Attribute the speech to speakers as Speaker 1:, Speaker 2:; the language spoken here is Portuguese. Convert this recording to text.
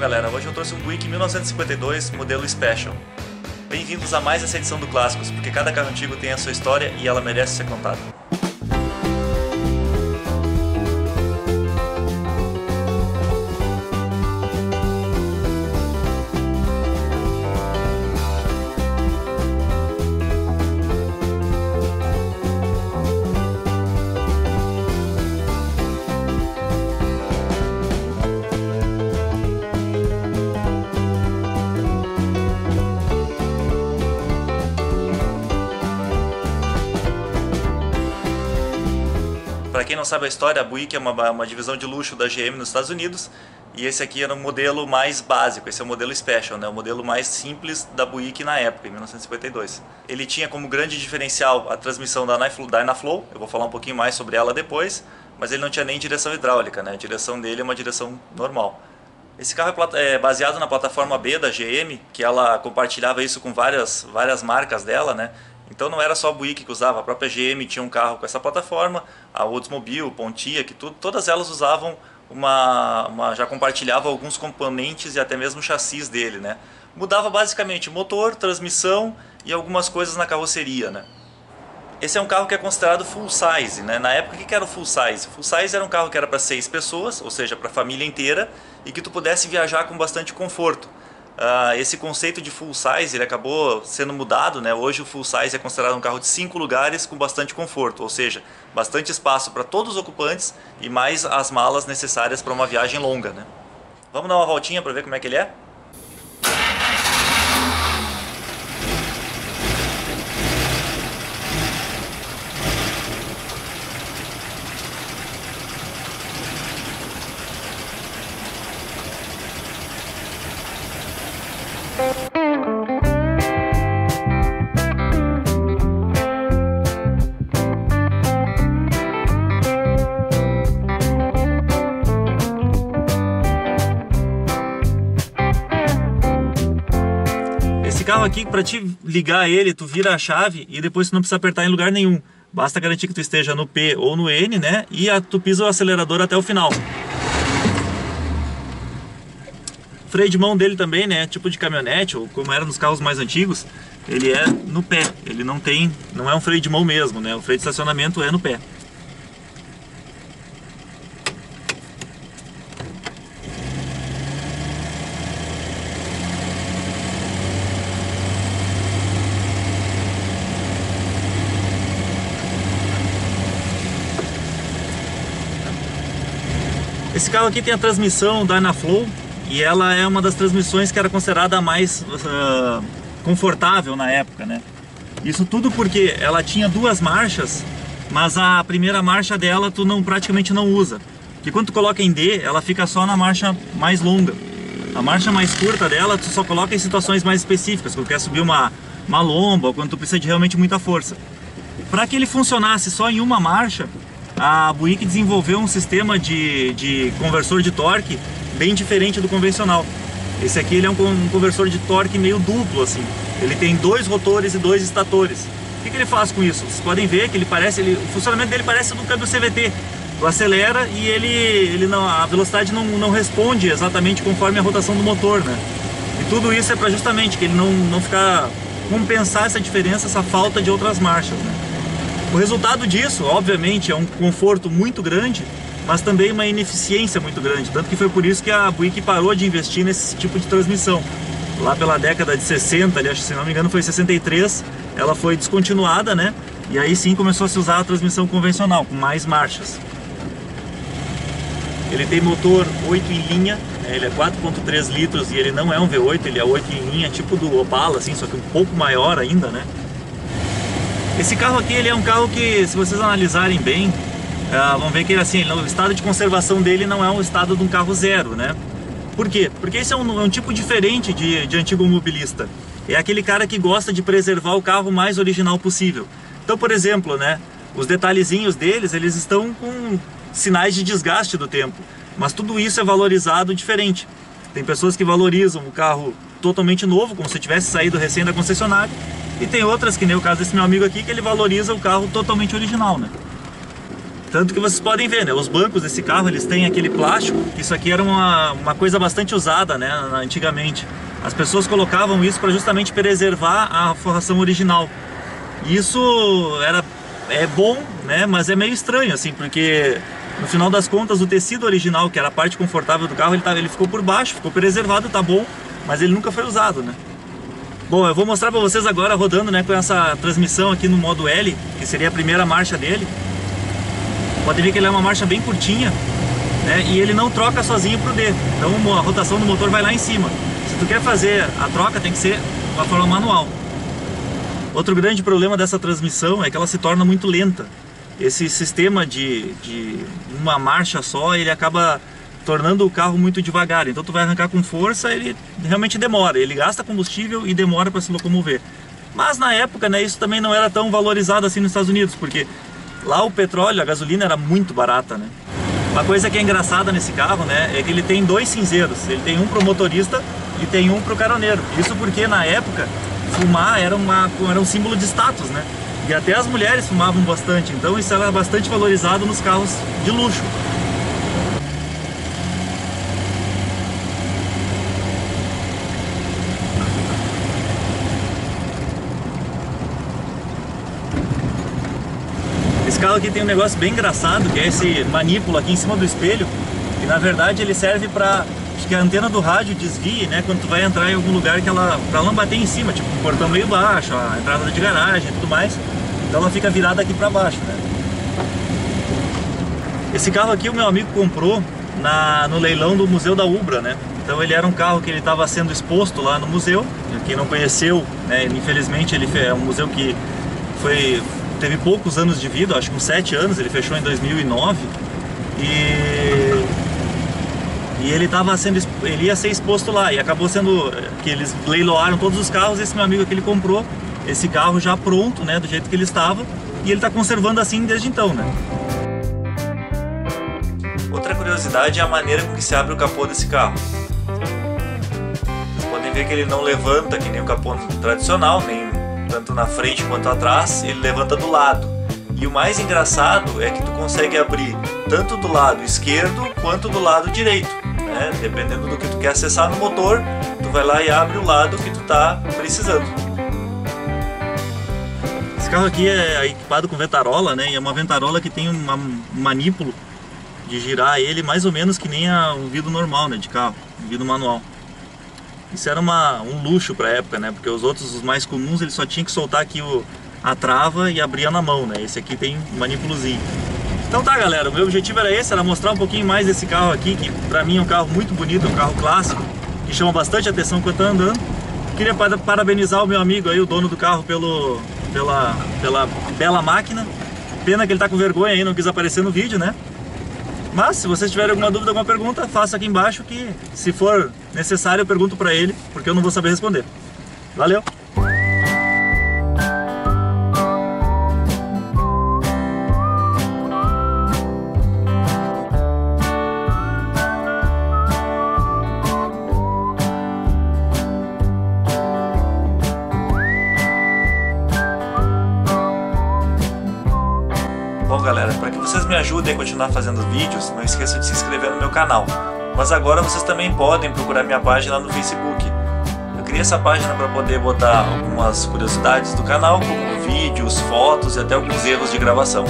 Speaker 1: galera, hoje eu trouxe um Buick 1952 modelo Special. Bem-vindos a mais essa edição do Clássicos, porque cada carro antigo tem a sua história e ela merece ser contada. Quem não sabe a história, a Buick é uma, uma divisão de luxo da GM nos Estados Unidos e esse aqui era o modelo mais básico, esse é o modelo Special, né? o modelo mais simples da Buick na época, em 1952. Ele tinha como grande diferencial a transmissão da Dynaflow, eu vou falar um pouquinho mais sobre ela depois, mas ele não tinha nem direção hidráulica, né? a direção dele é uma direção normal. Esse carro é baseado na plataforma B da GM, que ela compartilhava isso com várias, várias marcas dela, né? Então não era só a Buick que usava, a própria GM tinha um carro com essa plataforma, a Oldsmobile, Pontiac, tudo, todas elas usavam uma, uma, já compartilhava alguns componentes e até mesmo chassis dele, né? Mudava basicamente motor, transmissão e algumas coisas na carroceria, né? Esse é um carro que é considerado full size, né? Na época, o que era o full size? Full size era um carro que era para seis pessoas, ou seja, para a família inteira, e que tu pudesse viajar com bastante conforto. Uh, esse conceito de full size ele acabou sendo mudado, né? Hoje o full size é considerado um carro de cinco lugares com bastante conforto, ou seja, bastante espaço para todos os ocupantes e mais as malas necessárias para uma viagem longa, né? Vamos dar uma voltinha para ver como é que ele é? Esse carro aqui, para te ligar ele, tu vira a chave e depois tu não precisa apertar em lugar nenhum. Basta garantir que tu esteja no P ou no N, né? E a, tu pisa o acelerador até o final. Freio de mão dele também, né? Tipo de caminhonete, ou como era nos carros mais antigos, ele é no pé. Ele não tem, não é um freio de mão mesmo, né? O freio de estacionamento é no pé. Esse carro aqui tem a transmissão Dynaflow e ela é uma das transmissões que era considerada a mais uh, confortável na época, né? Isso tudo porque ela tinha duas marchas, mas a primeira marcha dela tu não praticamente não usa. Porque quando tu coloca em D, ela fica só na marcha mais longa. A marcha mais curta dela tu só coloca em situações mais específicas, quando tu quer subir uma, uma lomba ou quando tu precisa de realmente muita força. Para que ele funcionasse só em uma marcha, a Buick desenvolveu um sistema de, de conversor de torque bem diferente do convencional. Esse aqui ele é um, conversor de torque meio duplo assim. Ele tem dois rotores e dois estatores. O que, que ele faz com isso? Vocês podem ver que ele parece, ele, o funcionamento dele parece do câmbio CVT. Tu acelera e ele, ele não, a velocidade não, não responde exatamente conforme a rotação do motor, né? E tudo isso é para justamente que ele não, não ficar compensar essa diferença, essa falta de outras marchas, né? O resultado disso, obviamente, é um conforto muito grande, mas também uma ineficiência muito grande. Tanto que foi por isso que a Buick parou de investir nesse tipo de transmissão. Lá pela década de 60, ali, acho se não me engano foi 63, ela foi descontinuada, né? E aí sim começou a se usar a transmissão convencional, com mais marchas. Ele tem motor 8 em linha, né? ele é 4.3 litros e ele não é um V8, ele é 8 em linha, tipo do Opala, assim, só que um pouco maior ainda, né? Esse carro aqui ele é um carro que, se vocês analisarem bem, uh, vão ver que assim, o estado de conservação dele não é um estado de um carro zero, né? Por quê? Porque esse é um, é um tipo diferente de, de antigo mobilista. É aquele cara que gosta de preservar o carro mais original possível. Então, por exemplo, né, os detalhezinhos deles, eles estão com sinais de desgaste do tempo. Mas tudo isso é valorizado diferente. Tem pessoas que valorizam o carro totalmente novo, como se tivesse saído recém da concessionária, e tem outras, que nem o caso desse meu amigo aqui, que ele valoriza o carro totalmente original, né? Tanto que vocês podem ver, né? Os bancos desse carro, eles têm aquele plástico. Isso aqui era uma, uma coisa bastante usada, né? Antigamente. As pessoas colocavam isso para justamente preservar a forração original. Isso era é bom, né? Mas é meio estranho, assim, porque no final das contas o tecido original, que era a parte confortável do carro, ele, tá, ele ficou por baixo, ficou preservado, tá bom, mas ele nunca foi usado, né? Bom, eu vou mostrar para vocês agora rodando, né, com essa transmissão aqui no modo L, que seria a primeira marcha dele. Pode ver que ele é uma marcha bem curtinha, né? E ele não troca sozinho pro D. Então a rotação do motor vai lá em cima. Se tu quer fazer a troca, tem que ser uma forma manual. Outro grande problema dessa transmissão é que ela se torna muito lenta. Esse sistema de, de uma marcha só, ele acaba tornando o carro muito devagar. Então tu vai arrancar com força, ele realmente demora. Ele gasta combustível e demora para se locomover. Mas na época, né, isso também não era tão valorizado assim nos Estados Unidos, porque Lá o petróleo, a gasolina era muito barata, né? Uma coisa que é engraçada nesse carro, né, é que ele tem dois cinzeiros. Ele tem um pro motorista e tem um pro caroneiro. Isso porque na época fumar era, uma, era um símbolo de status, né? E até as mulheres fumavam bastante, então isso era bastante valorizado nos carros de luxo. Carro aqui tem um negócio bem engraçado, que é esse manípulo aqui em cima do espelho, e na verdade ele serve para que a antena do rádio desvie, né, quando tu vai entrar em algum lugar que ela, pra ela não bater em cima, tipo um portão meio baixo, a entrada de garagem e tudo mais, então ela fica virada aqui para baixo, né. Esse carro aqui o meu amigo comprou na, no leilão do Museu da Ubra, né, então ele era um carro que ele estava sendo exposto lá no museu, quem não conheceu, né, infelizmente ele é um museu que foi teve poucos anos de vida, acho que uns 7 anos, ele fechou em 2009 e, e ele tava sendo, ele ia ser exposto lá e acabou sendo que eles leiloaram todos os carros, esse meu amigo que ele comprou esse carro já pronto, né, do jeito que ele estava e ele está conservando assim desde então, né. Outra curiosidade é a maneira com que se abre o capô desse carro. Vocês podem ver que ele não levanta que nem o capô tradicional, nem tanto na frente quanto atrás, ele levanta do lado. E o mais engraçado é que tu consegue abrir tanto do lado esquerdo quanto do lado direito. Né? Dependendo do que tu quer acessar no motor, tu vai lá e abre o lado que tu está precisando. Esse carro aqui é equipado com ventarola, né? E é uma ventarola que tem uma, um manípulo de girar ele mais ou menos que nem um vidro normal, né? De carro, um vidro manual. Isso era uma, um luxo para a época, né? Porque os outros, os mais comuns, ele só tinha que soltar aqui o, a trava e abria na mão, né? Esse aqui tem manipulozinho. Então tá, galera, o meu objetivo era esse, era mostrar um pouquinho mais desse carro aqui, que pra mim é um carro muito bonito, um carro clássico, que chama bastante atenção quando tá andando. Queria parabenizar o meu amigo aí, o dono do carro, pelo, pela, pela bela máquina. Pena que ele tá com vergonha aí, não quis aparecer no vídeo, né? Mas se vocês tiverem alguma dúvida, alguma pergunta, faça aqui embaixo que se for necessário eu pergunto para ele, porque eu não vou saber responder. Valeu! Me ajudem a continuar fazendo vídeos, não esqueça de se inscrever no meu canal. Mas agora vocês também podem procurar minha página no Facebook. Eu criei essa página para poder botar algumas curiosidades do canal, como vídeos, fotos e até alguns erros de gravação.